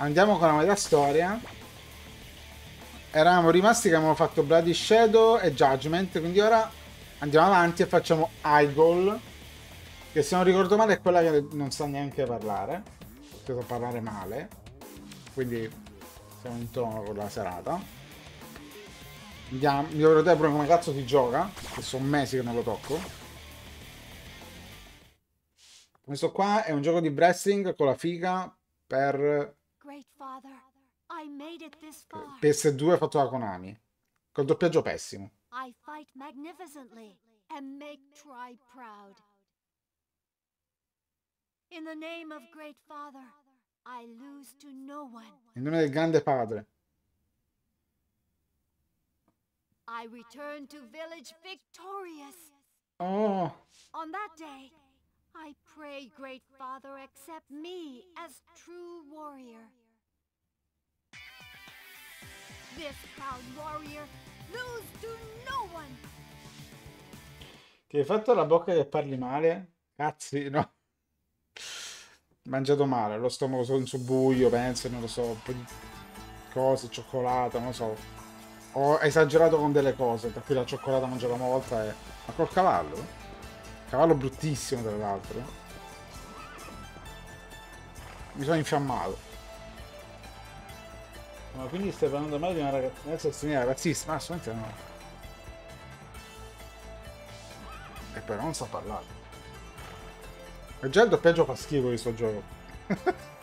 Andiamo con la metà storia. Eravamo rimasti che avevamo fatto Bloody Shadow e Judgment, quindi ora andiamo avanti e facciamo Idol, che se non ricordo male è quella che non sa neanche parlare, so parlare male, quindi siamo in tono con la serata. Andiamo, mi dovrò vedere pure come cazzo si gioca, che sono mesi che non lo tocco. Questo qua è un gioco di wrestling con la figa per PS2 fatto Konami. Col doppiaggio pessimo. I fight magnificently and make Tribe proud. In the name of Great Father, I lose to no one. In nome del grande padre. I return to village victorious. Oh. On that day, I pray Great Father accept me as true warrior. This proud warrior lose to no one. Che hai fatto la bocca che parli male? Cazzi, no. Mangiato male, lo stomaco su, su buio, penso, non lo so, cose, cioccolata, non lo so. Ho esagerato con delle cose, per cui la cioccolata mangiata una volta è... Ma col cavallo? Cavallo bruttissimo, tra l'altro. Mi sono infiammato. Ma quindi stai parlando male di una ragazza straniera razzista? Ma assolutamente no. E però non sa parlare. E già il doppiaggio fa schifo di sto gioco.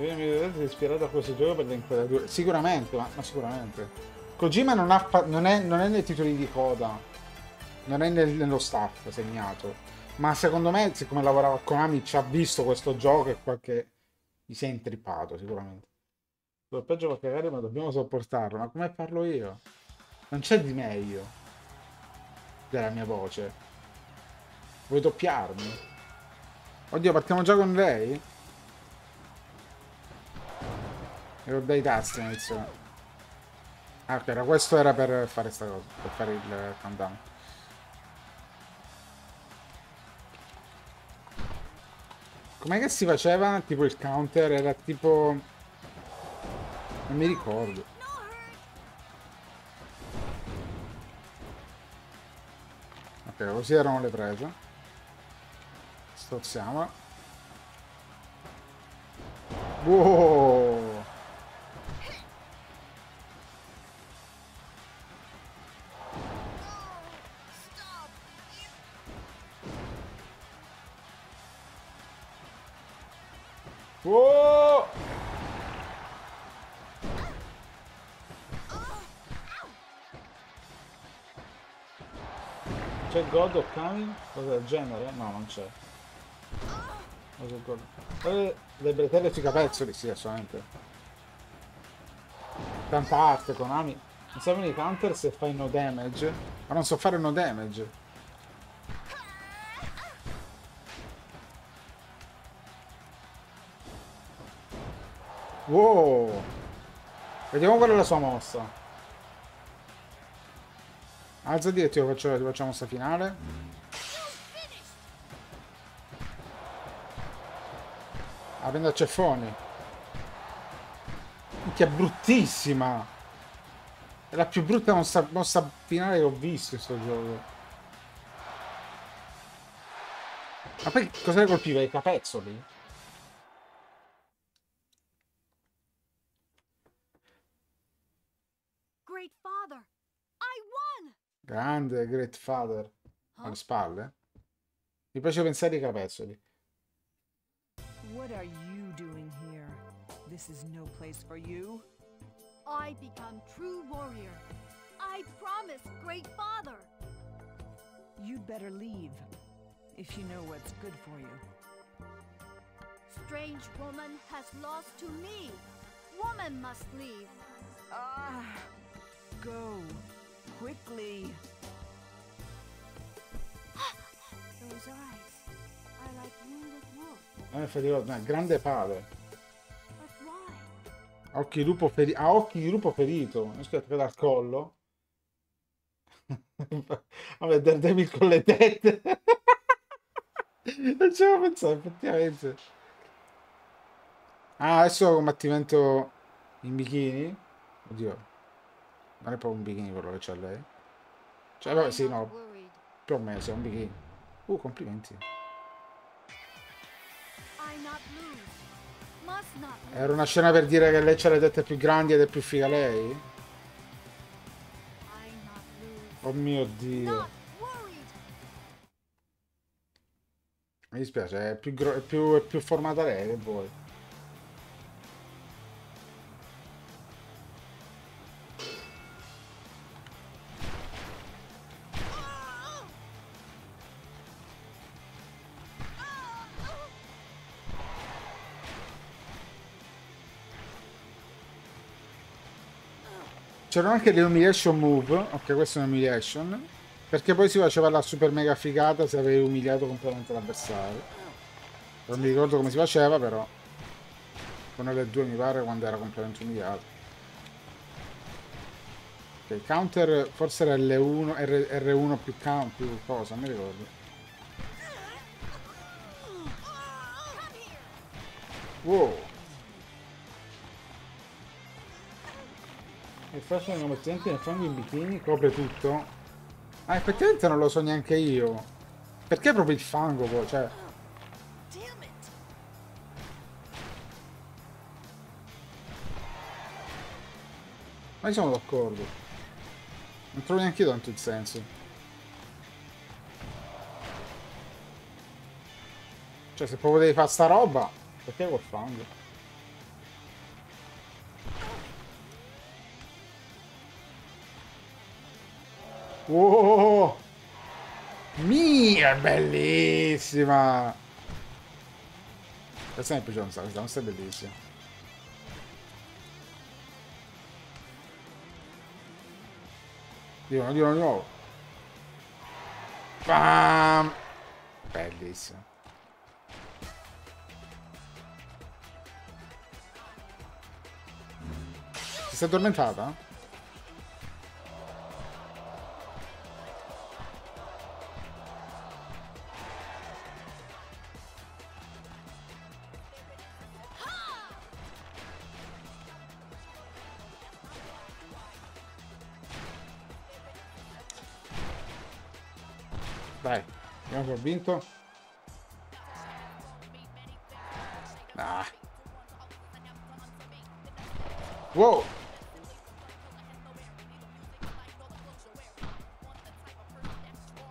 Mi vedete ispirato a questo gioco per le inquadrature? Sicuramente, ma, ma sicuramente. Kojima non, ha, non, è, non è nei titoli di coda non è nel, nello staff segnato. Ma secondo me, siccome lavorava con Ami, ci ha visto questo gioco e qualche... gli si è intrippato sicuramente. Lo peggio va cagare, ma dobbiamo sopportarlo. Ma come parlo io? Non c'è di meglio della mia voce. Vuoi doppiarmi? Oddio, partiamo già con lei? E dai tasti inizio. Ah, ok, era questo era per fare sta cosa, per fare il countdown. Com'è che si faceva? Tipo il counter era tipo... Non mi ricordo. Ok, così erano le prese. Stozziamo. Wow! God of Coming? Cosa del genere? No, non c'è. Eh, le bretelle sui capezzoli, sì, assolutamente. Tanta arte, Konami. Non servono i counter se fai no damage. Ma non so fare no damage. Wow! Vediamo qual è la sua mossa. Alzati e ti faccio, ti faccio mossa finale. Ah, prende a ceffoni. Che bruttissima! È la più brutta mossa, mossa finale che ho visto in questo gioco. Ma poi cosa le colpiva? I capezzoli? Grande Great Father. Alle spalle. Mi piace pensare ai capezzoli. What are you doing here? This is no place for you. I become true warrior. I promise, Great Father. You'd better leave, if you know what's good for you. Strange woman has lost to me. Woman must leave. Ah, go. Quickly. Those eyes are like wounded wolf. Eh, ferivo, no, grande padre. Occhi di lupo ferito. Ha occhi di lupo ferito. Non scherzo dal collo. Vabbè, Daredevil con le tette. non ci avevo pensato, effettivamente. Ah, adesso combattimento in bikini. Oddio. Non è proprio un bikini quello che c'ha lei. Cioè, vabbè, sì, no. Più o meno, sì, è un bikini. Uh, complimenti. Era una scena per dire che lei c'ha le tette più grandi ed è più figa lei? Oh mio dio. Mi dispiace, è più, è più, è più formata lei che vuoi. C'erano anche le humiliation move, ok questo è un'humiliation, perché poi si faceva la super mega figata se avevi umiliato completamente l'avversario. Non mi ricordo come si faceva però, con le due mi pare quando era completamente umiliato. Ok, counter forse era L1, R, R1 più count, più cosa, non mi ricordo. Wow. Di combattenti nel fango in bikini copre tutto. Ah, effettivamente non lo so neanche io. Perché proprio il fango poi? Cioè... Ma io sono d'accordo. Non trovo neanche io tanto il senso. Cioè, se proprio devi fare sta roba, perché col fango? Oh! Mia, bellissima! Questa mi piace un sacco, questa è bellissima. Di nuovo, di nuovo, di nuovo. Bam! Bellissima. Si è addormentata? Vinto. Ah. Wow!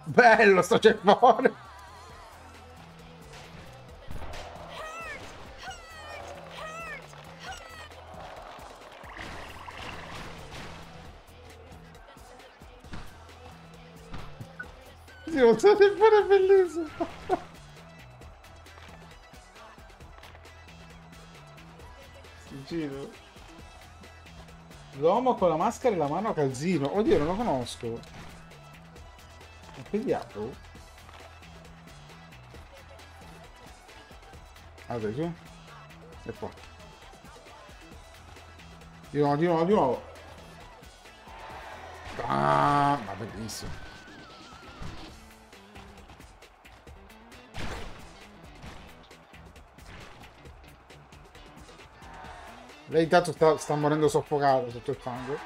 Bello sto ceffone! Con la maschera e la mano a calzino. Oddio, non lo conosco. Diavolo? Guarda su. E qua. Di nuovo, di nuovo, di nuovo. Ah, ma bellissimo. Lei intanto sta, sta morendo soffocato sotto il fango.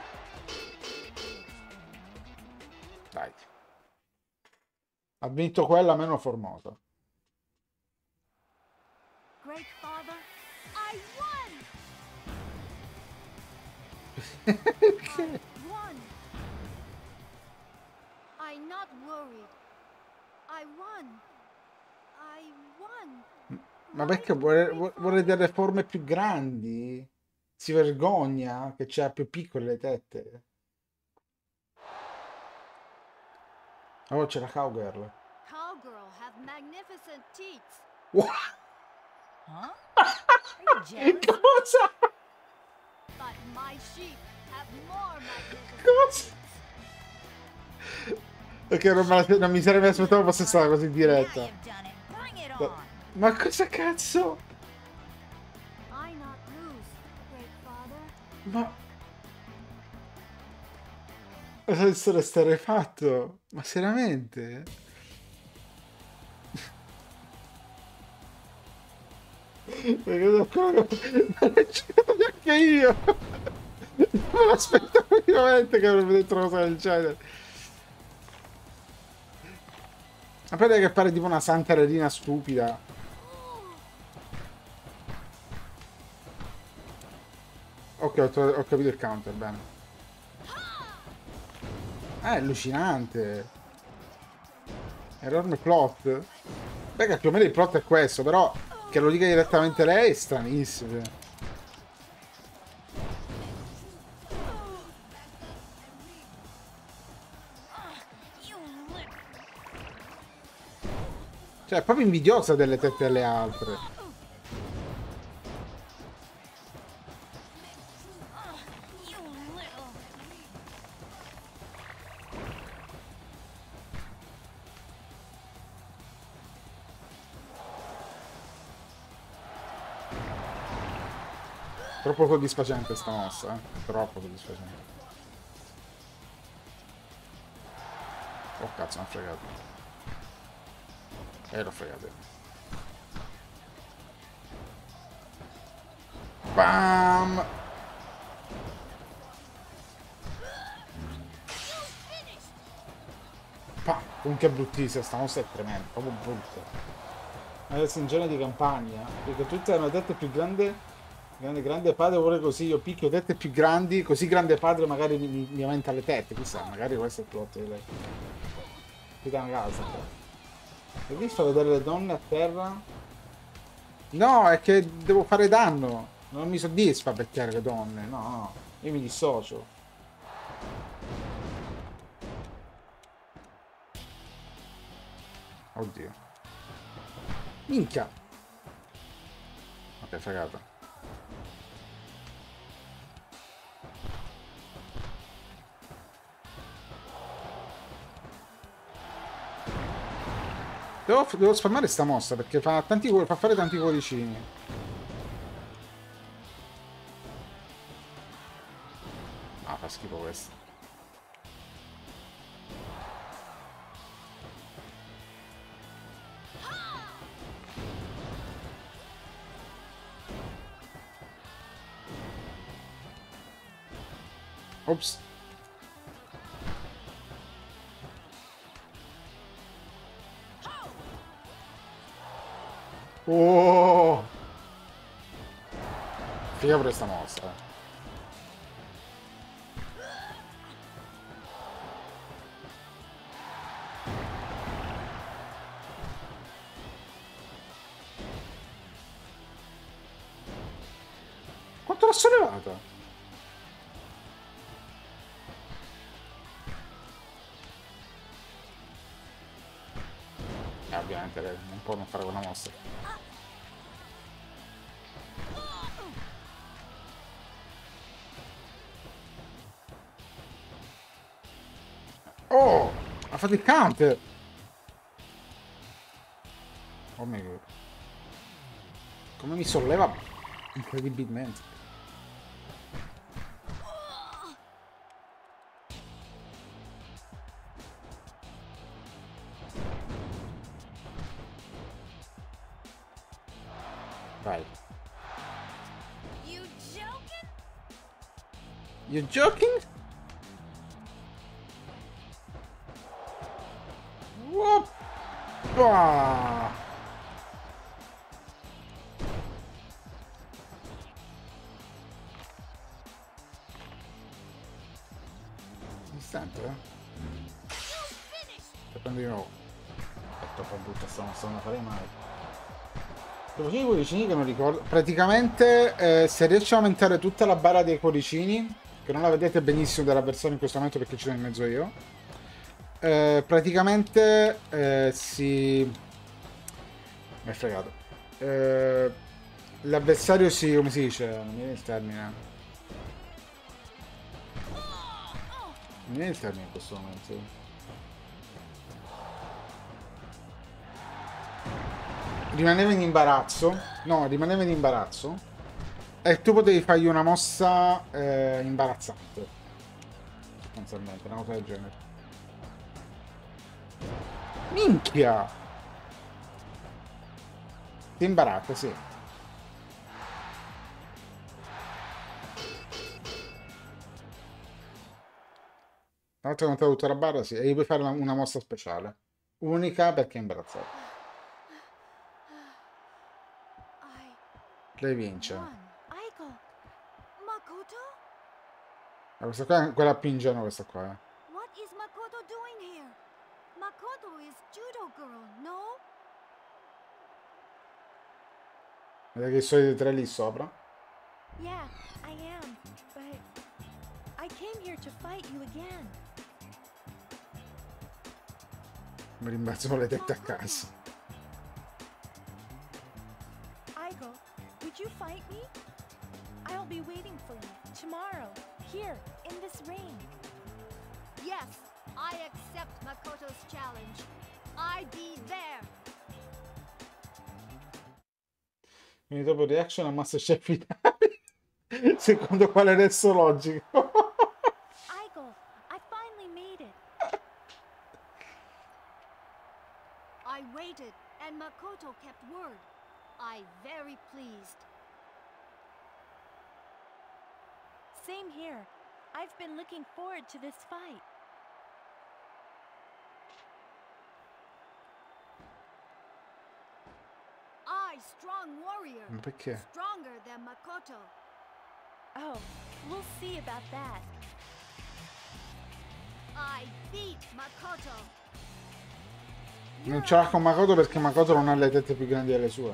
Dai. Ha vinto quella meno formosa. Great father, I won! Perché? I'm not worried. I won. I won. Ma perché vuole, vuole delle forme più grandi? Si vergogna che c'ha più piccole le tette. Oh, c'è la cowgirl. Cowgirl have magnificent teeth. What? Huh? Cosa? But my sheep have more magnificent Cosa? Ok, non, me non mi sarebbe aspettato fosse stata così diretta. Ma cosa cazzo? Ma... Essere sterefatto? Ma seriamente? Perché non girato neanche io! Non aspettavo veramente che avrebbe detto una cosa del genere. A parte che pare tipo una santa redina stupida. Ok, ho, ho capito il counter, bene. È allucinante. Enorme plot. Che più o meno il plot è questo, però che lo dica direttamente lei è stranissimo. Cioè, è proprio invidiosa delle tette delle altre. Troppo soddisfacente sta mossa, eh? Troppo soddisfacente. Oh cazzo, mi ha fregato. E l'ho fregato. Bam! Pa! Comunque è bruttissima, sta mossa è tremenda, proprio brutta. Adesso in genere di campagna, perché tutte hanno detto più grande Grande, grande padre vuole così, io picchio tette più grandi, così grande padre magari mi, mi, aumenta le tette, chissà, magari questo è il plot di lei. Capitano casa. E lì fa vedere le donne a terra? No, è che devo fare danno. Non mi soddisfa becchiare le donne, no. Io mi dissocio. Oddio. Minchia. Ok, fregato. Devo, devo spammare sta mossa perché fa, tanti, fa fare tanti cuoricini. Ah, fa schifo questo. Oh! Figa pure sta mossa. Eh. Quanto l'ho sollevata? Eh, ovviamente non può non fare quella mossa. Fatto il count! Oh mio god. Come mi solleva incredibilmente. Istante, eh? La prendo di nuovo. È troppo brutta sta mossa, non la farei mai. I cuoricini che non ricordo. Praticamente, eh, se riesci a aumentare tutta la barra dei cuoricini, che non la vedete benissimo della versione in questo momento perché ci sono in mezzo io, eh, praticamente eh, si... Mi è fregato. Eh, L'avversario si... come si dice? Non mi viene il termine. Termine in questo momento. Rimaneva in imbarazzo. No, rimaneva in imbarazzo. E tu potevi fargli una mossa eh, imbarazzante. sostanzialmente, una cosa del genere. Minchia! Ti imbaracca, sì. Una volta che ho avuto la barra, sì, e gli puoi fare una, una mossa speciale. Unica perché è imbarazzato. Lei vince. Ma questa qua è quella più ingenua questa qua, eh. Vedete che i soliti tre lì sopra? Yeah, I am. But I came here to fight you again. Mi rimbalzo le tette a casa. Aigo, would you fight me? I'll be waiting for you tomorrow, here, in this ring. Yes, I accept Makoto's challenge. I be there. Quindi dopo reaction a Masterchef Italia. Secondo quale adesso logico. Aigo, I finally made it. I waited, and Makoto kept word. I very pleased. Same here. I've been looking forward to this fight. I, strong warrior, Ma perché? stronger than Makoto. Oh, we'll see about that. I beat Makoto. Non ce l'ha con Makoto perché Makoto non ha le tette più grandi delle sue.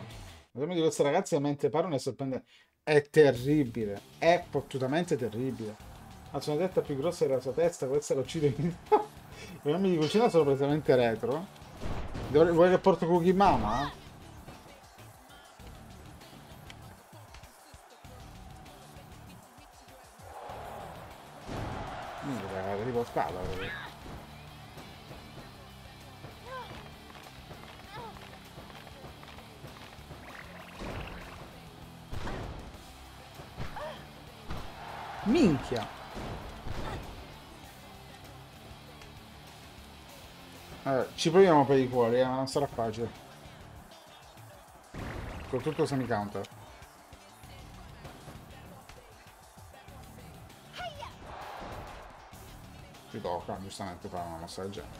La di questa ragazza mentre parlano e sorprende. È terribile. È fottutamente terribile. Ha una testa più grossa della sua testa, questa lo uccide. I nomi di cucina sono praticamente retro. Dovrei... Vuoi che porto Cookie Mama? Minchia, arrivo a spada. proprio. Allora, ci proviamo per i cuori, eh, non sarà facile. Soprattutto se mi counter. Ti tocca, giustamente, fare una mossa del genere.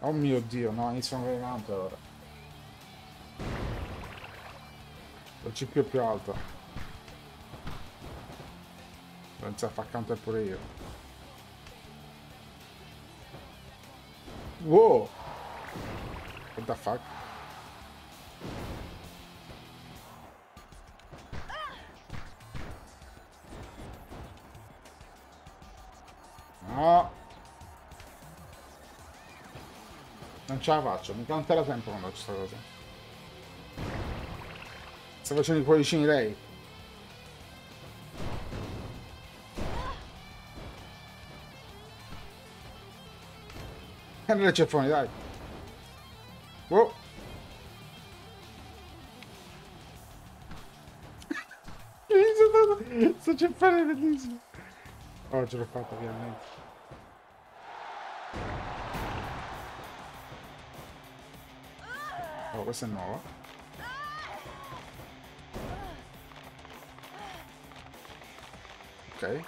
Oh mio dio, no, iniziano con i counter ora. La CPU è più alta. Pensa a far counter pure io. Wow! What the fuck? No! Non ce la faccio, mi counterà sempre quando c'è questa cosa. Sta facendo i cuoricini lei. Prendere i ceffoni, dai. Wow. Sto ceffone è bellissimo. Oh, ce l'ho fatta finalmente. Oh, questa è nuova. Ok.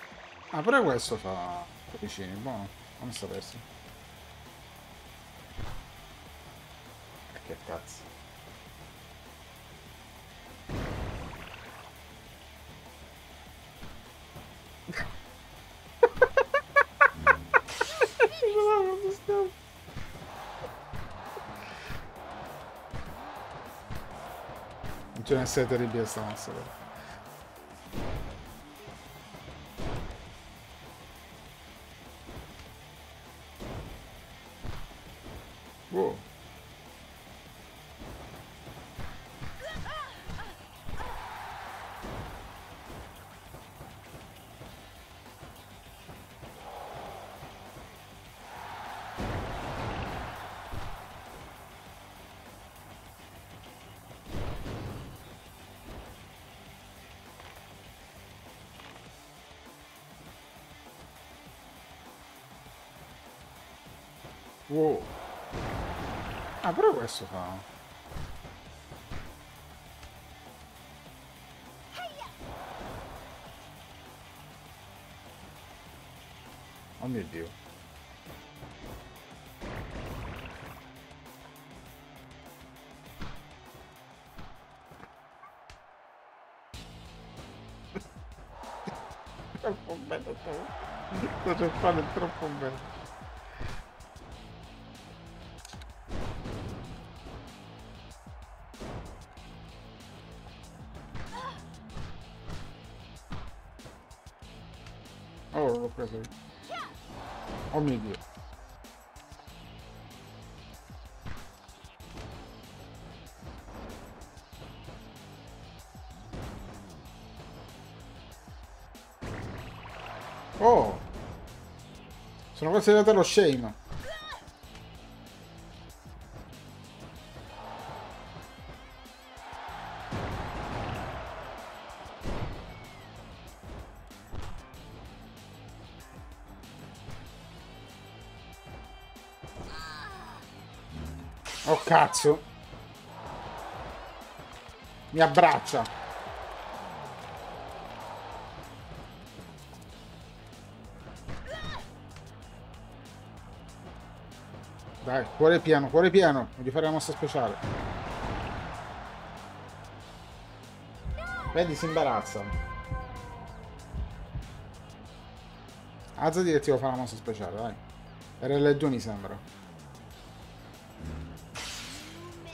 Ah, però questo fa cuoricini, buono. Non sapessi. Continua a essere terribile sta Wow. Ah, però questo fa. Oh mio dio. troppo bello Cosa fare è troppo bello. Sono considerato lo shame. Oh cazzo. Mi abbraccia. Dai, cuore piano, cuore piano. Voglio fare la mossa speciale. Vedi, si imbarazza. Alza direttivo fa la mossa speciale, dai. Era L2 mi sembra.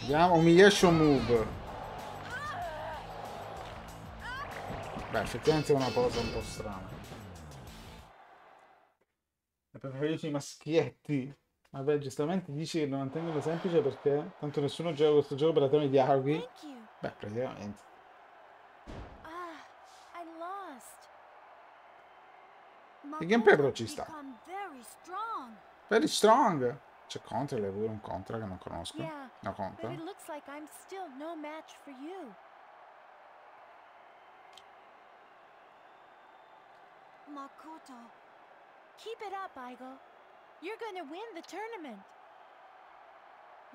Vediamo, umiliation move. Beh, effettivamente è una cosa un po' strana. Preferisci i maschietti? Vabbè, giustamente dici che lo mantengono semplice perché tanto nessuno gioca questo gioco per la tema di dialoghi. Beh, praticamente. Ah. Il gameplay però ci sta. very strong. C'è Contra, è pure un Contra che non conosco. Yeah, No, but Contra. it looks like I'm still no match for you. Makoto. Keep it up, Aigo. You're gonna win the tournament.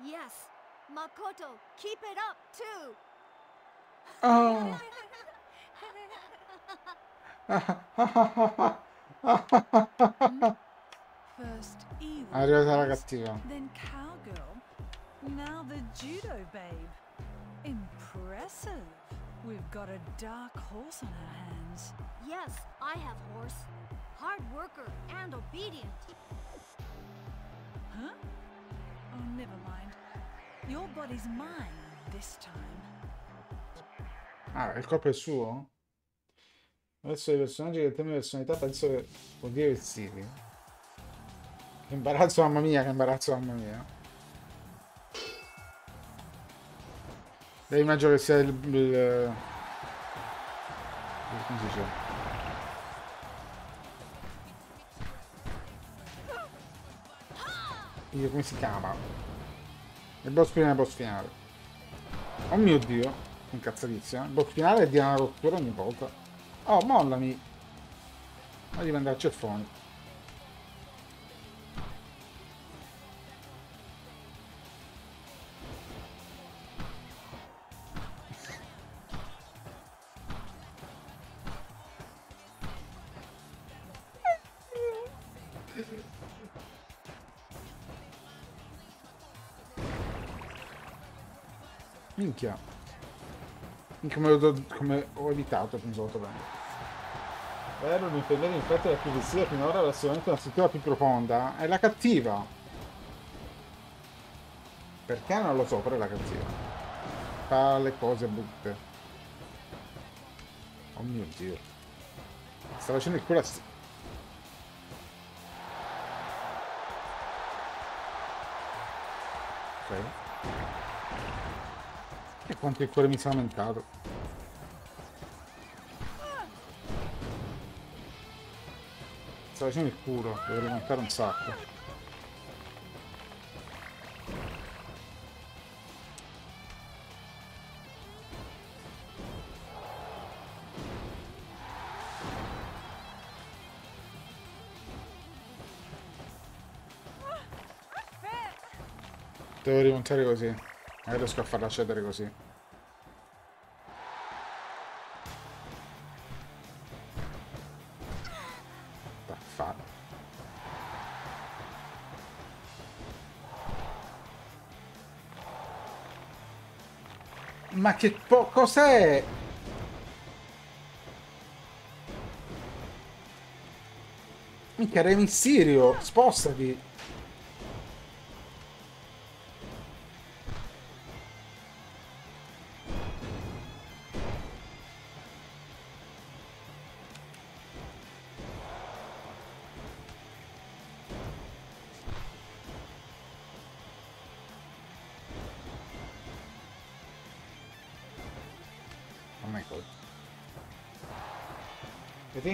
Yes, Makoto, keep it up too. Oh. First evil, È arrivata la cattiva. then cowgirl, now the judo babe. Impressive. We've got a dark horse on our hands. Yes, I have horse. Hard worker and obedient. Never mind. Your body's mine this time. Ah, il colpo è suo? Adesso i personaggi che temi personalità penso che vuol dire vestiti. Che imbarazzo mamma mia, che imbarazzo mamma mia. Beh, immagino che sia il... il, il come si dice? Il, come si chiama? Il boss finale boss finale. Oh mio dio, incazzatissima. Il boss finale è di una rottura ogni volta. Oh, mollami! Ma devi andare a ceffoni. Minchia. Minchia, ho, come ho evitato pensavo bene. Vero, l'infermiera infatti è la più vestita finora era sicuramente una struttura più profonda. È la cattiva. Perché non lo so, però è la cattiva. Fa le cose brutte. Oh mio dio. Sta facendo il culo a quanto il cuore mi è aumentato. Sta facendo il culo, devo rimontare un sacco. Devo rimontare così. Non riesco a farla cedere così. Ma che po- cos'è? Mica Re Mysterio, spostati.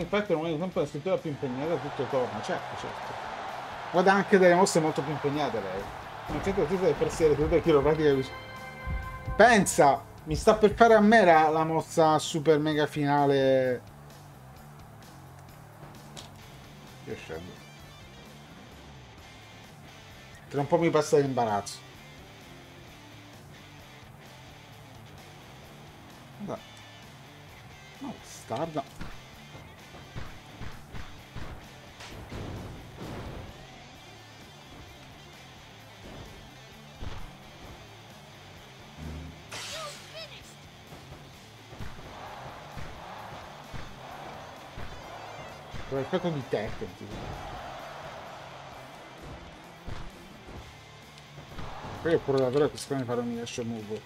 Infatti è un tempo la scrittura più impegnata tutto il torno, certo, certo. Guarda anche delle mosse molto più impegnate lei. Non c'è tutto del pensiero, tutte le chiropratiche così. Pensa! Mi sta per fare a me la, la mossa super mega finale. Io scendo. Tra un po' mi passa l'imbarazzo. Di Tekken, tipo. Poi è pure davvero questione di fare un dash move.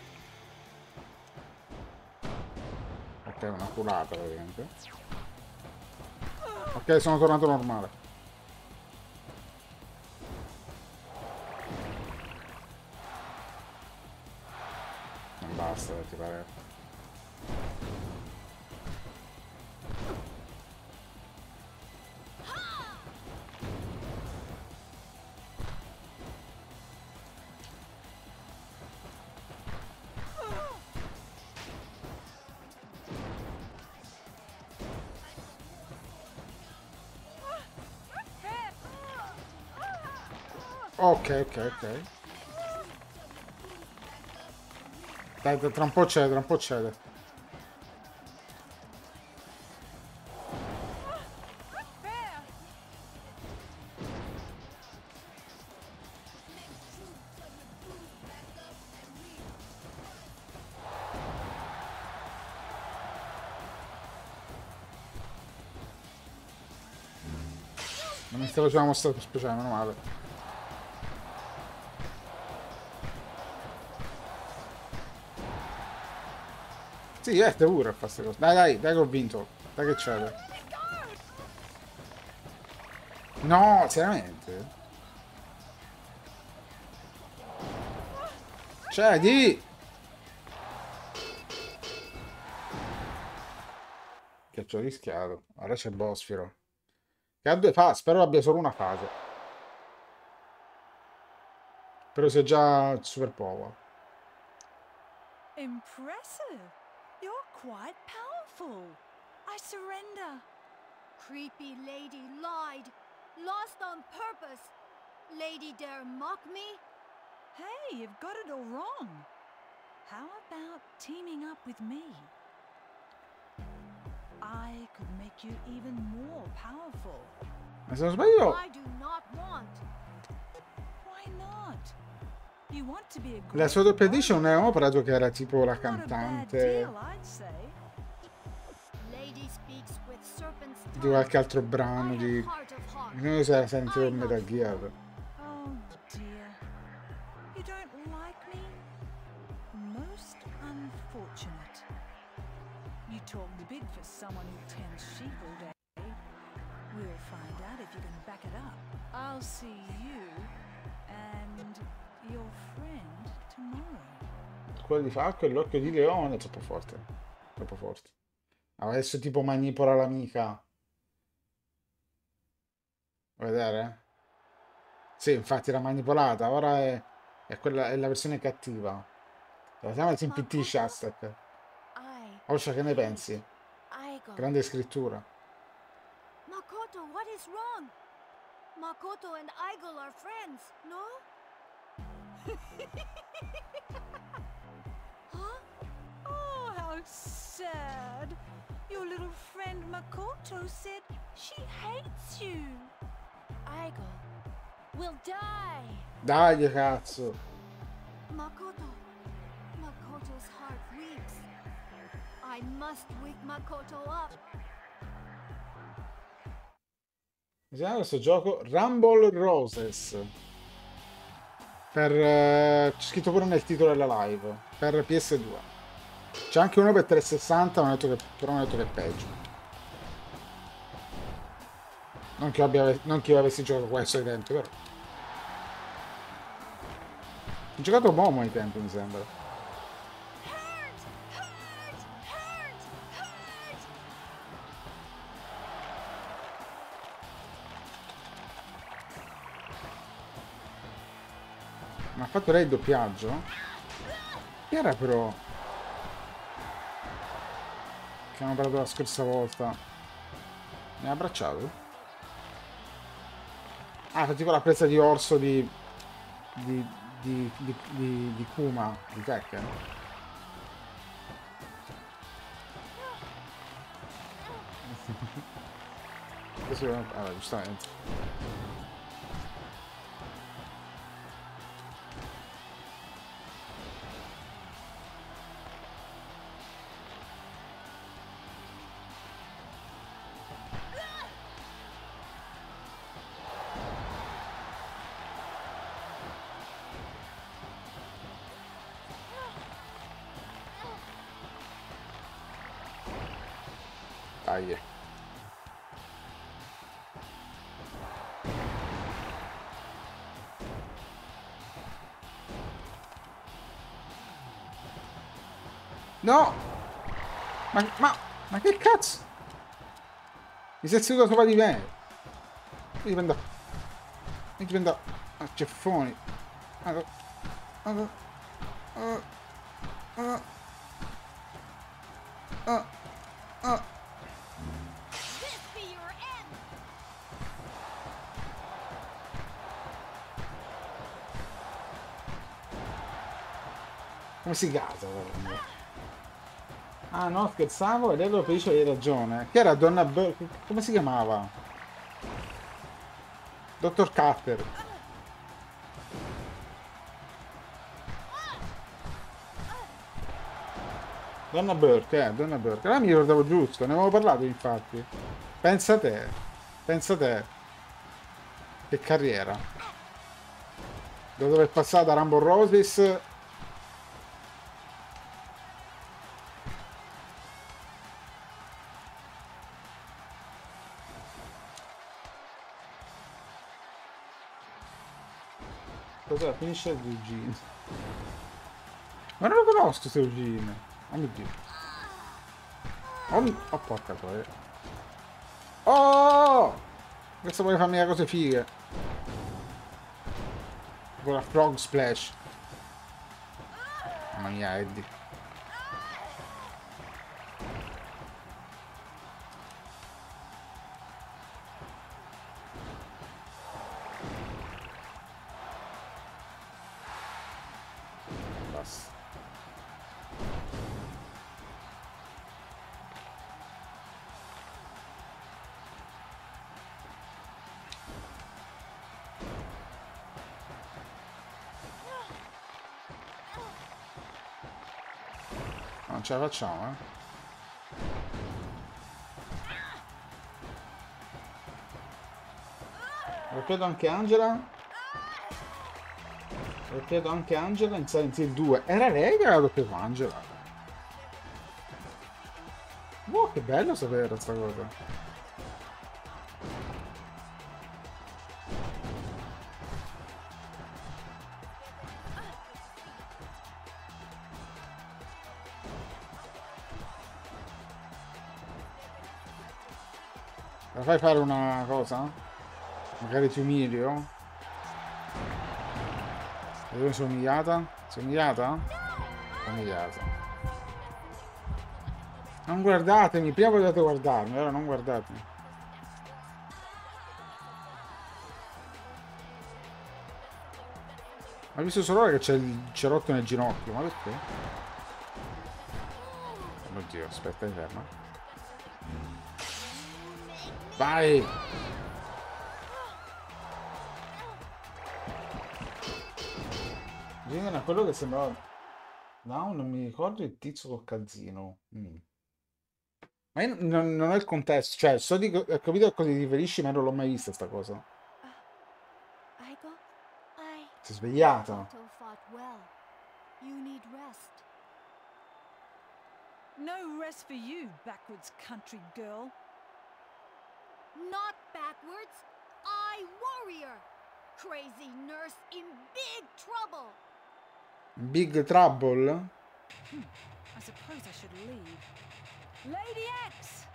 Ok, una culata praticamente. Ok, sono tornato normale. Ok, ok, ok. Dai, tra un po' cede, tra un po' cede. Non mi sta facendo una mossa speciale, meno male. Sì, diverte pure a fare queste cose. Dai, dai, dai che ho vinto. Dai che c'è. No, seriamente? Cedi! Che ci ho rischiato. Ora c'è Bosfiro. Che ha due fasi, spero abbia solo una fase. Però sia già super power. Impressive. You're quite powerful. I surrender. Creepy lady lied. Lost on purpose. Lady dare mock me? Hey, you've got it all wrong. How about teaming up with me? I could make you even more powerful. Ma se non. I do not want. Why not? La sua doppia edition warrior. avevamo parlato che era tipo la cantante di qualche altro brano di... Non so se la sentito in Metal Gear. Oh dear. Quello di Falco e l'occhio di leone è troppo forte. Troppo forte. Adesso tipo manipola l'amica. Vuoi vedere? Sì, infatti era manipolata, ora è, è, quella, è la versione cattiva. La chiama si impittisce Aztec. Osha, che ne pensi? Grande scrittura. Makoto, what is wrong? Makoto and Aigo are friends, no? Sad. Your little friend Makoto said she hates you. Aigo will die. Dai, cazzo. Makoto. Makoto's heart weeps. I must wake Makoto up. Chiama questo gioco Rumble Roses. Per, eh, c'è scritto pure nel titolo della live. Per PS2. C'è anche uno per 360, ma hanno detto che, però mi hanno detto che è peggio. Non che, abbia, non che io avessi giocato questo ai tempi, però. Ho giocato Momo ai tempi, mi sembra. Ma ha fatto lei il doppiaggio? Chi era però? Che hanno parlato la scorsa volta. Mi ha abbracciato? Ah, fa tipo la presa di orso di... di... di... di, di, di Kuma, di Tekken. Questo è... Ah, giustamente. Dai. No! Ma, ma, ma che cazzo? Mi sei seduto sopra di me. Mi prendo... Mi prendo... A ceffoni. Ah, ah, ah, ah, ah, ah. This Come si gasa? Ah no, scherzavo ed ero felice hai ragione. Che era Donna Bur- Come si chiamava? Dottor Cutter. Donna Burke, eh, Donna Burke. Allora mi ricordavo giusto, ne avevo parlato infatti. Pensa te. Pensa te. Che carriera. Dopo aver passato da Rambo Roses Cos'è? Finisce di Eugene. Ma non lo conosco questo Eugene. Oh mio dio. Oh, mi- oh porca troia. Oh! Questo vuole farmi le cose fighe. Con la frog splash. Mamma mia, Eddie. Non ce la facciamo, eh? Lo anche Angela. Lo anche Angela in Silent Hill 2. Era lei che aveva doppiato Angela. Wow, che bello sapere questa cosa. Fai fare una cosa? Magari ti umilio? E dove sono umiliata? Sei umiliata? Umiliata. Non guardatemi, prima potete guardarmi, ora non guardatemi. Ho visto solo ora che c'è il cerotto nel ginocchio, ma perché? Oddio, aspetta, mi Vai! Genera quello che sembrava... No, non mi ricordo il tizio col calzino. Mm. Ma io non, non ho il contesto, cioè, so di, ho capito a cosa ti riferisci, ma non l'ho mai vista sta cosa. Si è svegliata. No rest for you, backwards country girl. Not backwards. I warrior. Crazy nurse in big trouble. Big Trouble? I suppose I should leave. Lady X!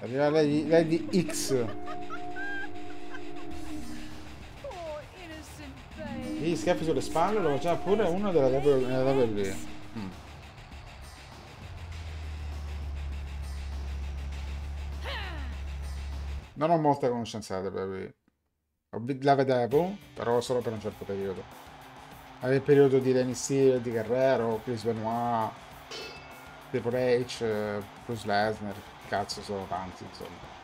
Arriva Lady, Lady X. Gli schiaffi sulle spalle lo faceva pure uno della lì. Mm. Non ho molta conoscenza della WWE. La vedevo, però solo per un certo periodo. Era il periodo di Lenny Steele, di Guerrero, Chris Benoit, Triple H, Bruce Lesnar, cazzo sono tanti insomma.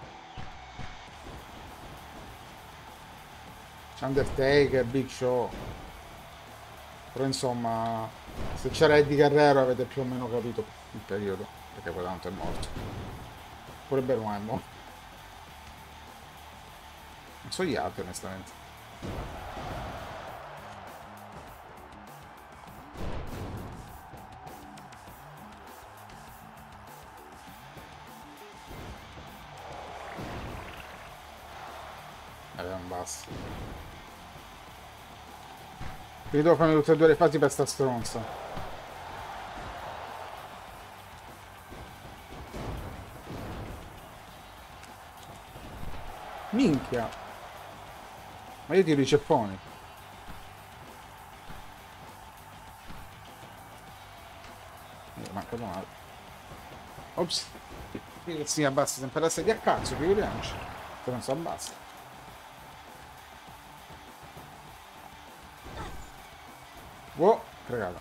C'è Undertaker, Big Show. Però insomma, se c'era Eddie Guerrero avete più o meno capito il periodo, perché poi tanto è morto. Pure Benoit è morto. Non so gli altri onestamente. Non basta. Io devo farmi tutte e due le fasi per sta stronza. Minchia. Ma io tiro i ceffoni. Eh, manca male. Ops. Si abbassa sempre la sedia a cazzo, figuriamoci. Se non si abbassa. Wow, cagata.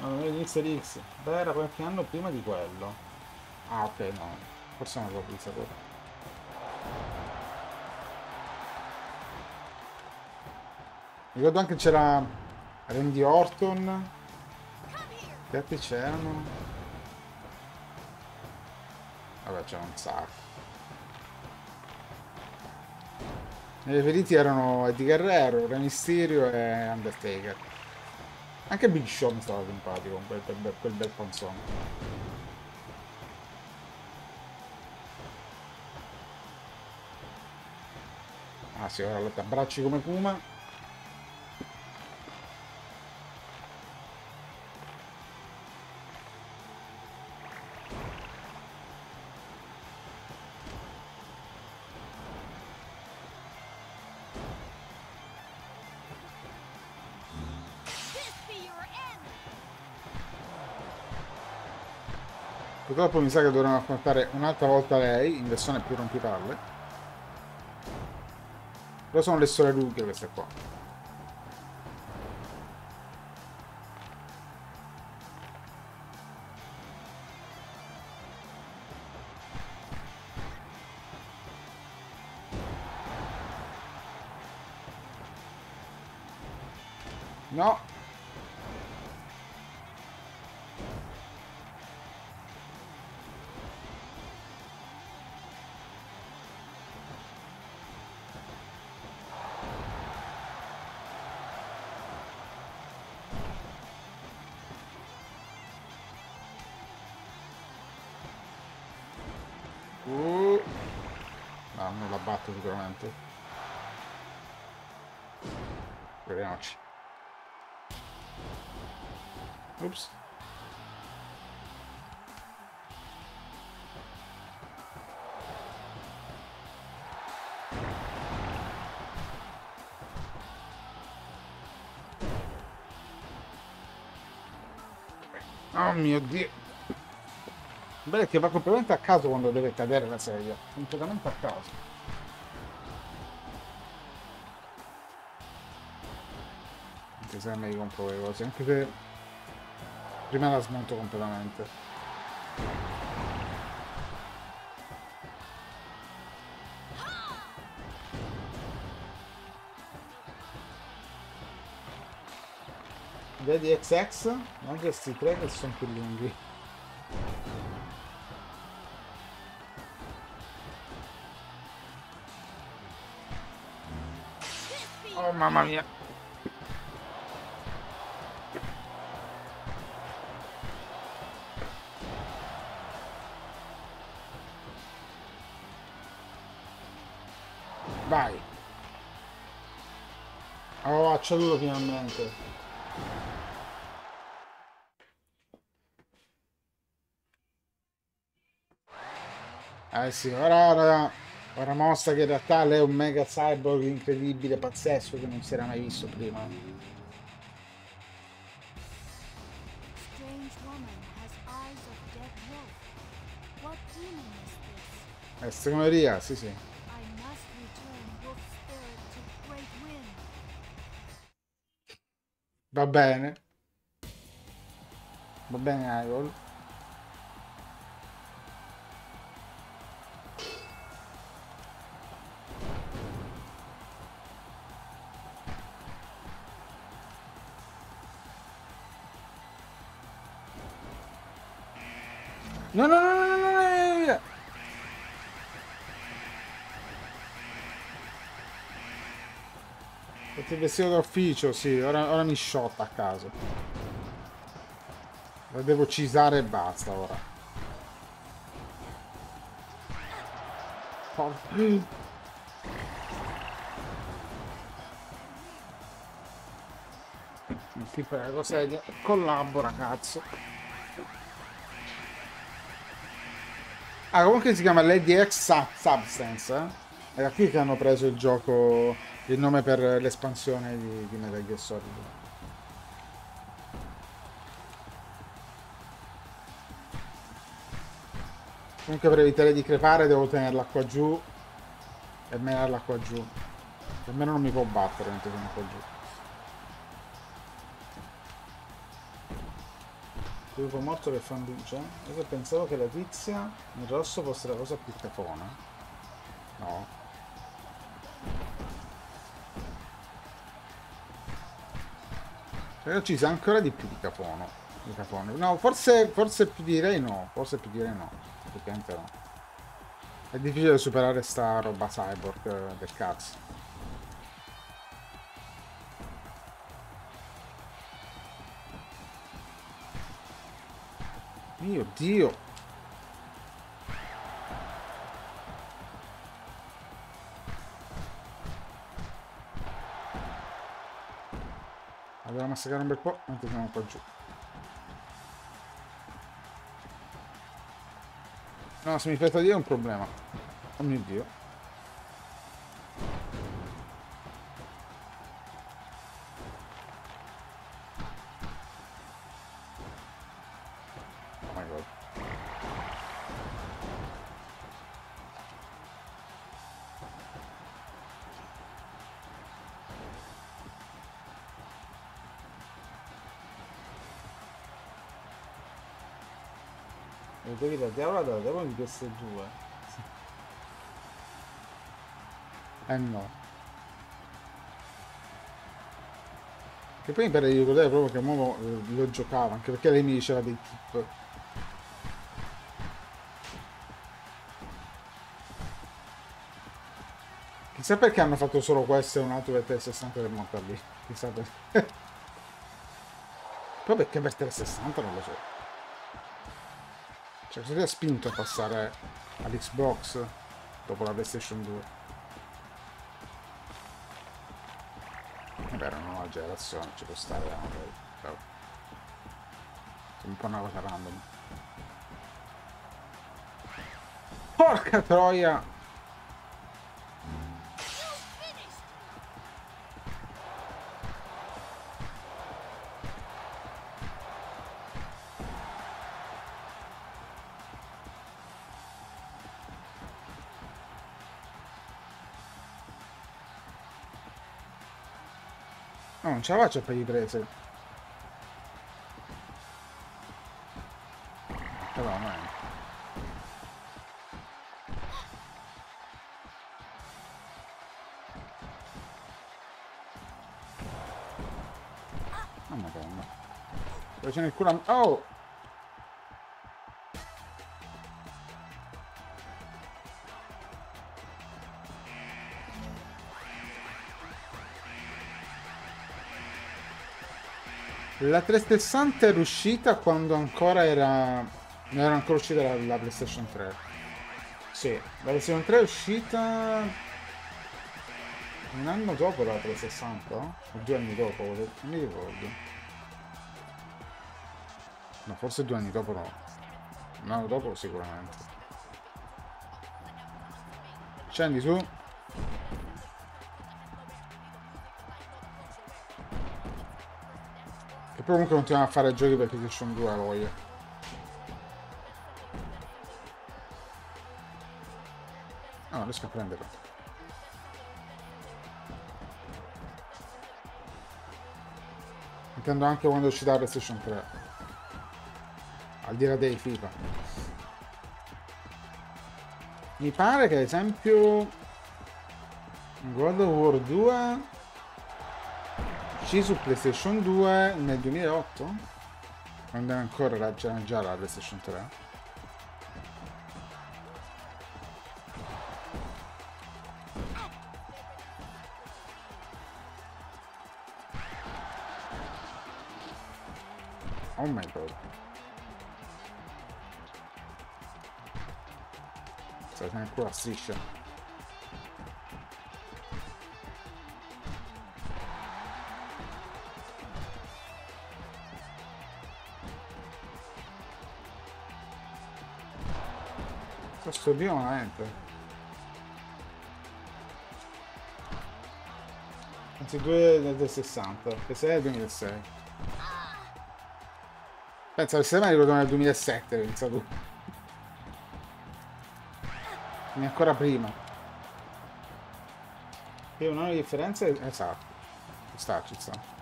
No, non vedi X. Beh, era qualche anno prima di quello. Ah, ok, no. Forse non l'ho quella. Ricordo anche c'era Randy Orton. Che altri c'erano? Vabbè, c'era un sacco. I preferiti erano Eddie Guerrero, Re Mysterio e Undertaker. Anche Big Show mi stava simpatico, quel, quel, quel bel panzone. Sì, ora lotta a bracci come Kuma. Purtroppo mi sa che dovremo affrontare un'altra volta lei, in versione più rompipalle. Però sono le sole rughe queste qua. No. Vediamoci. Ups. Oh mio dio. Beh, che va completamente a caso quando deve cadere la sedia. Completamente a caso. Anche se me li compro quelle cose, anche se prima la smonto completamente. Vedi XX? Non questi tre che sono più lunghi. Oh mamma mia. Vai. Oh, acciaduto finalmente. Eh sì, ora, ora, ora mostra che in realtà lei è un mega cyborg incredibile, pazzesco, che non si era mai visto prima. Strange woman has eyes of dead wolf. What demon is this? È stregoneria, sì sì. Va bene. Va bene, Ivor. Il vestito d'ufficio, sì, ora, ora mi shot a caso. La devo cisare e basta ora. Por- Ti prego, sedia. Collabora, cazzo. Ah, comunque si chiama Lady X Sub- Substance, eh? Da qui che hanno preso il gioco, il nome per l'espansione di, di Metal Gear Solid. Comunque per evitare di crepare devo tenerla qua giù e menarla qua giù. Almeno non mi può battere mentre sono qua giù. Lupo morto che fa un luce. Io pensavo che la tizia in rosso fosse la cosa più cafona. No. Cioè, ci sa ancora di più di cafono. Di cafone. No, forse, forse più direi no. Forse più direi no. Praticamente no. È difficile superare sta roba cyborg del cazzo. Mio Dio! Allora massacrare un bel po' mentre siamo qua giù. No, se mi fai dire è un problema. Oh mio Dio. Devi diavola dalla diavola di queste due. Eh no. Che poi di ricordare proprio che Momo eh, lo giocava, anche perché lei mi diceva dei tip. Chissà perché hanno fatto solo questo e un altro per 360 per lì. Chissà perché. Poi perché per 360 non lo so. Cioè, cosa ti spinto a passare all'Xbox dopo la PlayStation 2? Vabbè, era una nuova generazione, ci può stare magari. Però... È un po' una cosa random. Porca troia! Non ce la faccio a pagare 13. Però, no. Oh madonna. Dove c'è nel culo? Oh! La 360 era uscita quando ancora era... Non era ancora uscita la, la PlayStation 3. Sì, la PlayStation 3 è uscita... Un anno dopo la 360? O due anni dopo? Non mi ricordo. No, forse due anni dopo no. Un anno dopo sicuramente. Scendi su. E poi comunque continuiamo a fare giochi per PlayStation 2 a voglia. No, non riesco a prenderlo. Intendo anche quando è uscita la PlayStation 3. Al di là dei FIFA. Mi pare che ad esempio God of War 2 uscì su PlayStation 2 nel 2008 quando era ancora la, c'era già la PlayStation 3 Oh my god. Sta sempre qua striscia. Questo dio veramente. Anzi, due del 60, che 6 è 2006. Pensa al sistema ricordo nel 2007, pensa tu. Quindi ancora prima. E una differenza è... Esatto. Ci sta, ci sta.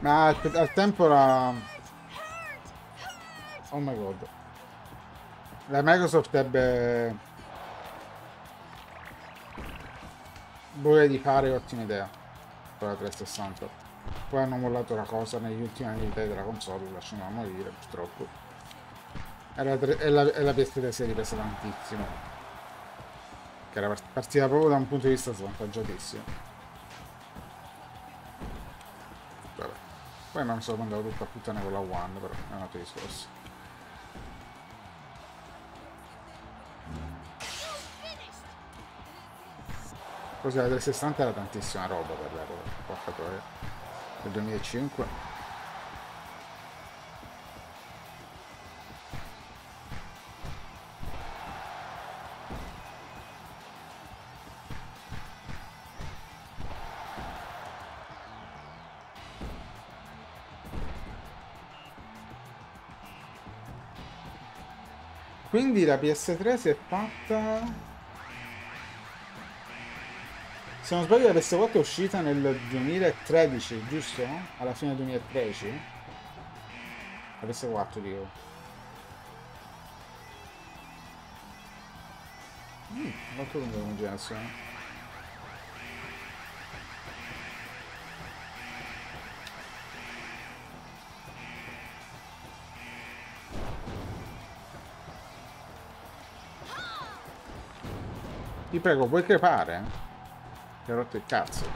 Ma al, al tempo era... Oh my god. La Microsoft ebbe... voglia di fare ottima idea con la 360 poi hanno mollato la cosa negli ultimi anni di della console lasciamola morire purtroppo. E la, e la, e la PS3 si è ripresa tantissimo. Che era partita proprio da un punto di vista svantaggiatissimo poi non so mandato tutto a puttane con la One però è un altro discorso Così la 360 era tantissima roba per l'epoca, porca troia. Nel 2005. Quindi la PS3 si è fatta Se non sbaglio la PS4 è uscita nel 2013, giusto? Alla fine del 2013? La PS4 dico. Mm, molto lunga come generazione. Ti prego, puoi crepare? Mi ha rotto il cazzo.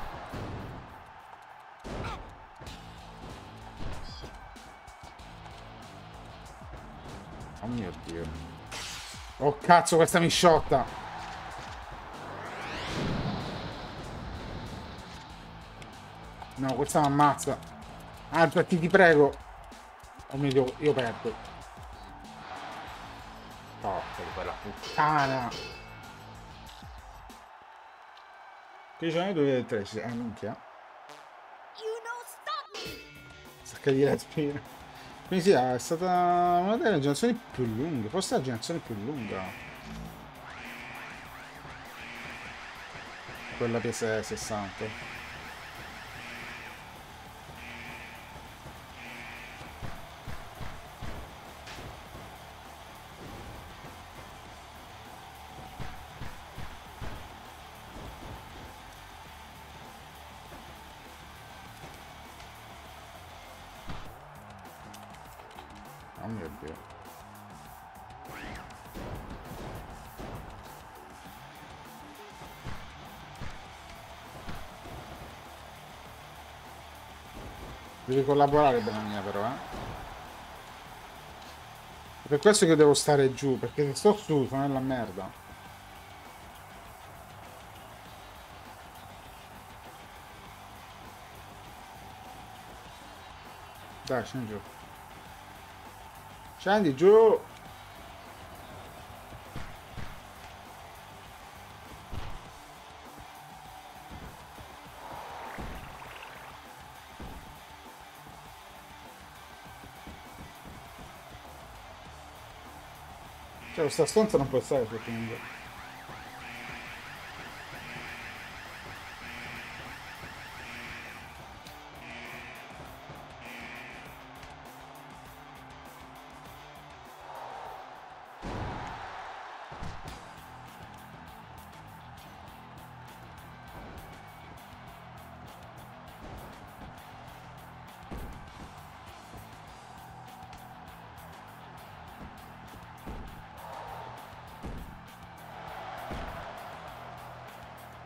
Oh mio dio. Oh cazzo, questa mi sciotta. No, questa mi ammazza. Alzati, ti prego. Oh mio dio, io perdo. Porca di quella puttana. Che sono 2 del 13, ah minchia. Sacca di respiro. Quindi sì, è stata una delle generazioni più lunghe, forse la generazione più lunga. Quella PS60. Devi collaborare bene mia però, eh. Per questo che devo stare giù, perché se sto su sono nella merda. Dai, scendi giù. Scendi giù! Questa stanza non può stare sotto un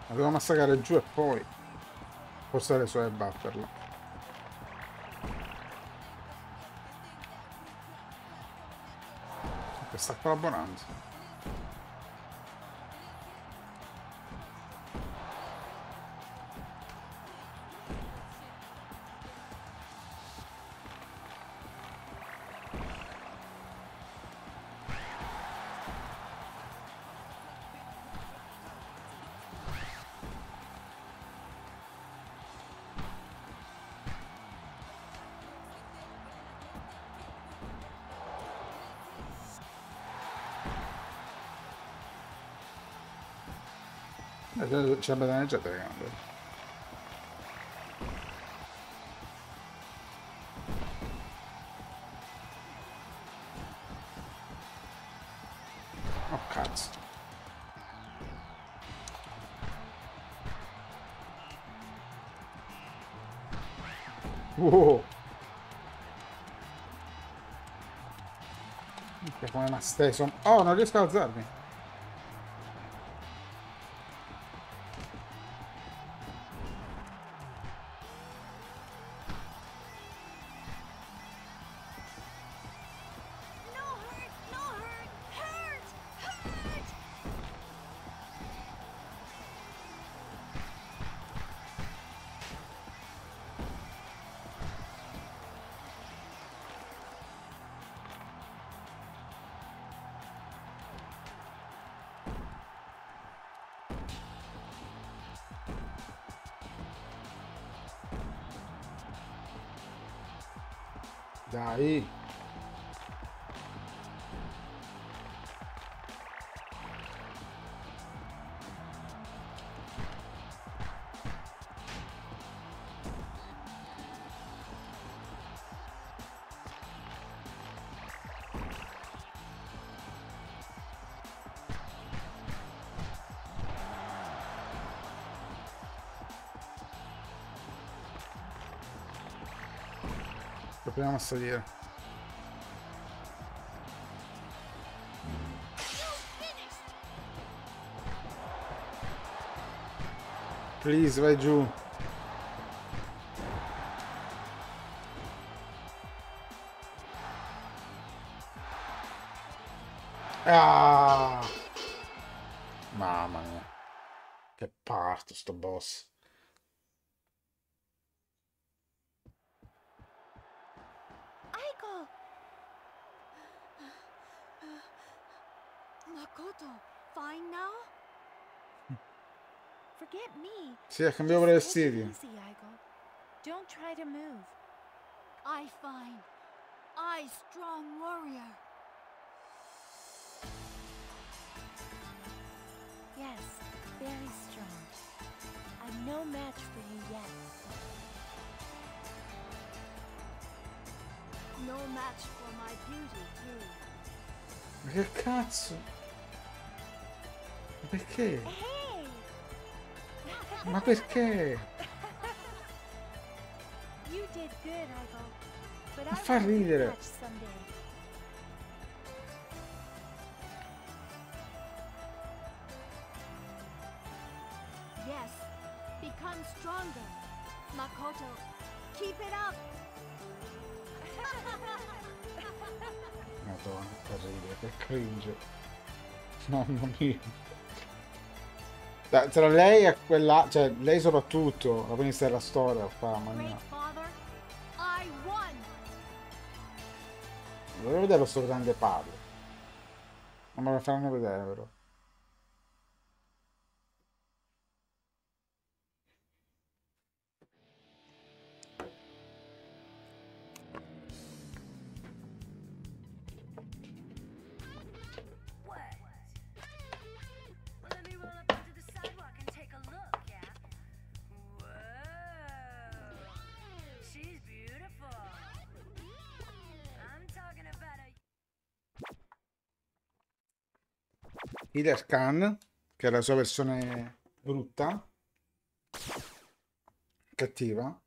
La devo massacrare giù e poi spostare su e batterla. Che sta collaborando. Eh, C'è la danneggiata grande. Oh cazzo. Steso. Oh, non riesco ad alzarmi. Dai. Proviamo a salire. Please, vai giù. Ah! Mamma mia. Che parto sto boss. Forget me. Sì, ha cambiato pure Just take it vestiti. easy, Aiko. Don't try to move. I fine. I strong warrior. Yes, very strong. I'm no match for you yet. No match for my beauty, too. Che cazzo? Perché? Hey! Ma perché? Ma fa ridere. Yes, become stronger. Makoto, keep it up. Madonna, ridere, che cringe. Mamma mia. Da- Tra lei e quella, cioè lei soprattutto, la prima della storia, qua, mamma mia. father, I won. Volevo vedere sto grande padre. Non me lo faranno vedere, però. Healer Khan, che è la sua versione brutta, cattiva.